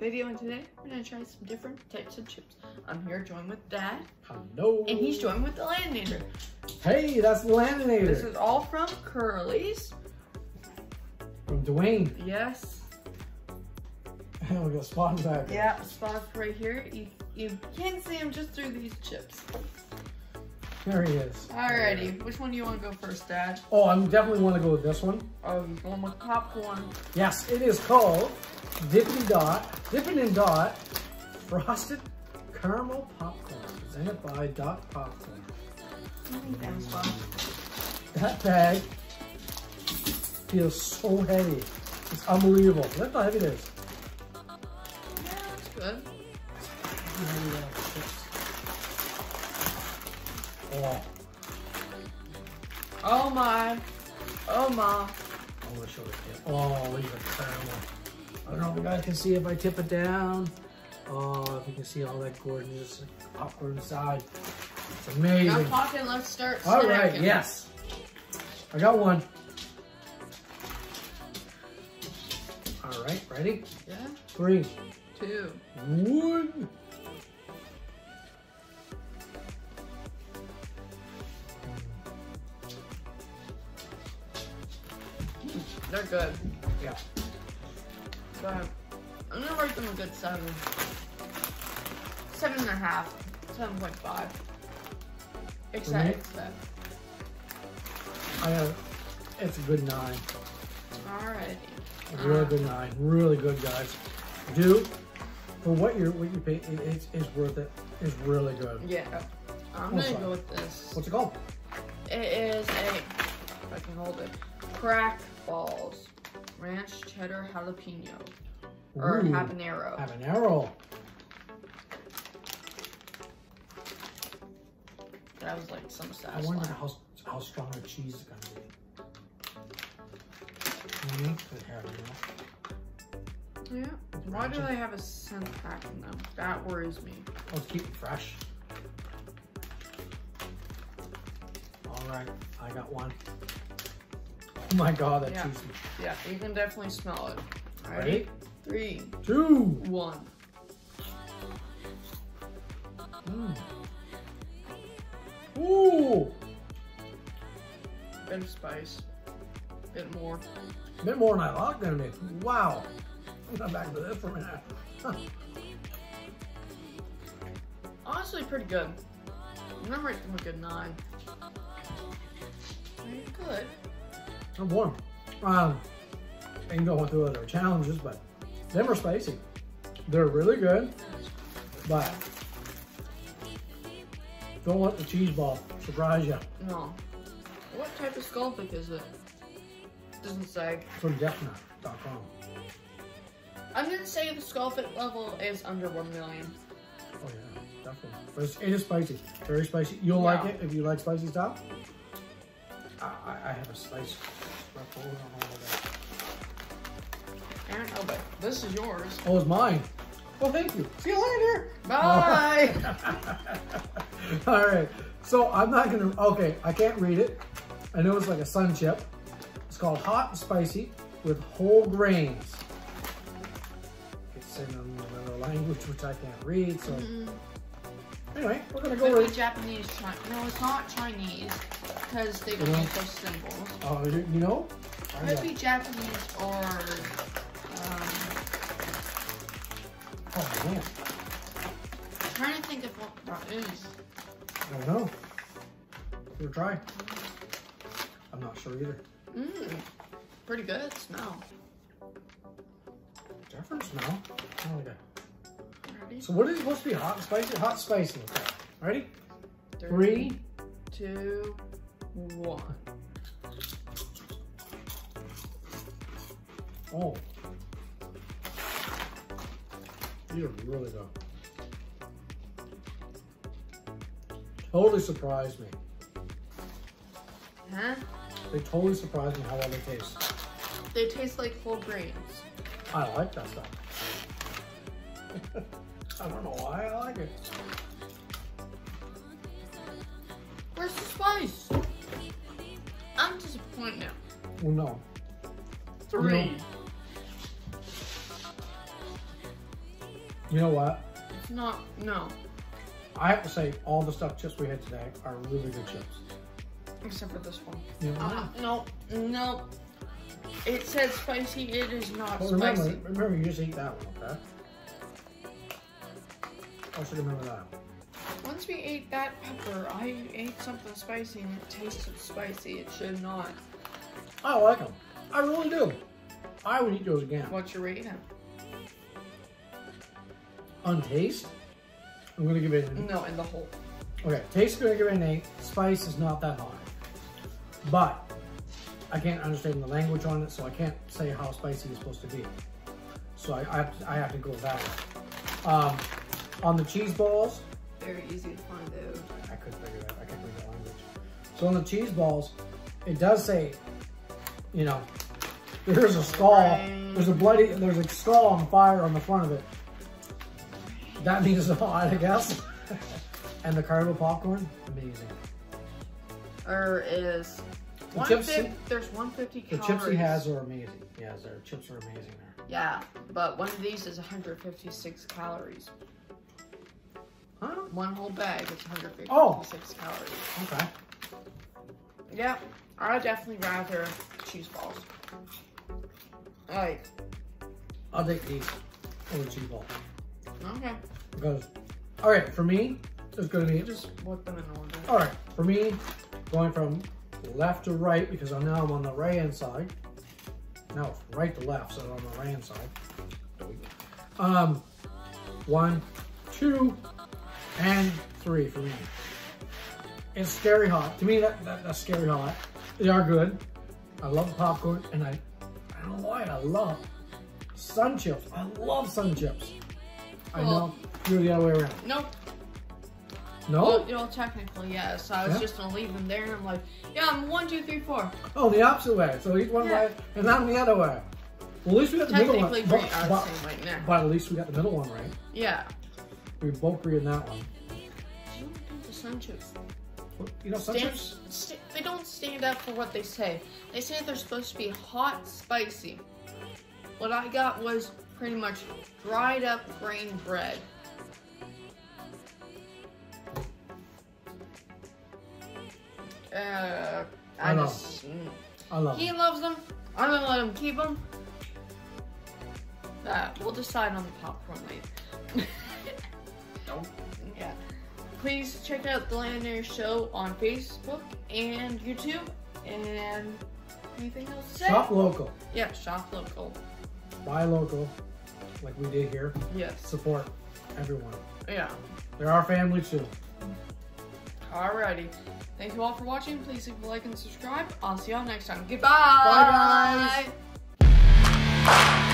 video and today we're gonna try some different types of chips. I'm here joined with Dad Hello. and he's joined with the Landenater. Hey, that's the Landenater This is all from Curly's. from Dwayne. Yes. And we got Spawn back. Yeah, spots right here. You, you can't see him just through these chips. There he is. Alrighty, which one do you want to go first, Dad? Oh, I definitely want to go with this one. Oh, you're going with popcorn. Yes, it is called Dippin' Dot, Dippin' and Dot Frosted Caramel Popcorn, presented by Dot Popcorn. That bag feels so heavy. It's unbelievable. Look how heavy it is. Yeah, that's good. Oh, Oh my. Oh my. I want to show it to you. Oh, these are caramel. I don't know if you guys can see if I tip it down. Oh, if you can see all that gorgeous popcorn inside. It's amazing. Now talking, let's start All right, snacking. yes. I got one. All right, ready? Yeah, Three, two. one. They're good. Yeah. But I'm gonna rate them a good seven. Seven and a half. Seven point five. Except, me? except. I have, it's a good nine. Alrighty. A really Uh, good nine. Really good, guys. Do for what you're what you pay. It, it's, it's worth it. It's really good. Yeah. I'm gonna go with this. What's it called? It is a, if I can hold it, crack balls, ranch cheddar jalapeno, or Ooh, habanero. Habanero. That was like some I wonder satisfying. how how strong the cheese is gonna be. Mm-hmm. Good habanero. Yeah. Why do they have a scent pack in them? That worries me. Let's keep it fresh. All right, I got one. Oh my god, that Yeah. cheese. Yeah, you can definitely smell it. Ready? Three, Two. one. Mm. Ooh, Bit of spice. Bit more. a bit more than I thought gonna be. Wow. I'm going back to this for a minute. Huh. Honestly, pretty good. I'm gonna rate them a good nine. Very good. I'm warm. Um, I can go through other challenges, but them are spicy. They're really good, but don't let the cheese ball surprise you. No. What type of Scoville is it? Doesn't say. From deafnut.com. I'm gonna say the Scoville level is under one million. Oh yeah, definitely. But it's, it is spicy, very spicy. You'll Yeah. like it if you like spicy stuff. I, I, have a spice. Hold on, hold on. And oh, but this is yours. Oh, it's mine. Oh, thank you. See you later. Bye. All right. So I'm not gonna. Okay, I can't read it. I know it's like a sun chip. It's called hot and spicy with whole grains. It's in another language which I can't read. So Mm, anyway, we're gonna go Could be with. Japanese. No, it's not Chinese because they don't Yeah. make those symbols. Oh, you you know? I Could know. be Japanese or. Um, Oh man, I'm trying to think of what that is. I don't know. We'll try. I'm not sure either. Mmm, pretty good smell. Different smell. Okay. Ready? So what is it supposed to be? Hot and spicy? Hot spicy. Ready? Three. two, one. Oh. These are really good. Totally surprised me. Huh? They totally surprised me how well they taste. They taste like whole grains. I like that stuff. I don't know why I like it. Where's the spice? I'm disappointed now. Well, no. Three. You know what? It's not, no. I have to say, all the stuffed chips we had today are really good chips. Except for this one. You know Uh, no, no. It says spicy, it is not But remember, spicy. remember, you just eat that one, okay? Also remember that. Once we ate that pepper, I ate something spicy and it tasted spicy. It should not. I like them. I really do. I would eat those again. What's your rating? On taste, I'm gonna give it an No, in the whole. Okay, taste is gonna give it an eight. Spice is not that high. But I can't understand the language on it, so I can't say how spicy it's supposed to be. So I, I, have, to, I have to go with that. Um, on the cheese balls, Very easy to find those. I couldn't figure that. I can't read the language. So on the cheese balls, it does say, you know, there's a skull. Right. There's a bloody. There's a skull on fire on the front of it. That means a lot, I guess. and the caramel popcorn, amazing. There is. The chips- there's 150 The calories. chips he has are amazing. Yes, their chips are amazing there. Yeah, but one of these is 156 calories. Huh? One whole bag is 156 Oh. calories. Okay. Yeah, I'd definitely rather cheese balls. Like, I'll take these over cheese ball. okay, Because, all right, for me, it's going to be, just put them in order. all right, for me, going from left to right, because I'm now I'm on the right hand side. No, right to left, so I'm on the right hand side. Um, one, two, and three for me. It's scary hot. To me, that, that that's scary hot. They are good. I love the popcorn, and I, I don't know why, I love sun chips. I love sun chips. I know you're the other way around. Nope. No? Well, you know, technically, yes. I was Yeah. just gonna leave them there, and I'm like, yeah, I'm one, two, three, four. Oh, the opposite way. So he's one Yeah. way, and I'm the other way. Well, at least we got the middle one. Technically, we are the same way now. but at least we got the middle one right. Yeah. We both agree on that one. I don't think the sun chips You know, sun stand, chips. st- they don't stand up for what they say. They say they're supposed to be hot, spicy. What I got was pretty much dried up grain bread. Uh, I, I know. just, mm. I love he them. loves them. I'm gonna let him keep them. Uh, we'll decide on the popcorn later. Please check out the Landenater Show on Facebook and YouTube. And anything else to say? Shop local, Yeah, shop local. buy local, like we did here. Yes. Support everyone. Yeah. They're our family too. Alrighty. Thank you all for watching. Please leave a like and subscribe. I'll see y'all next time. Goodbye. Bye, guys.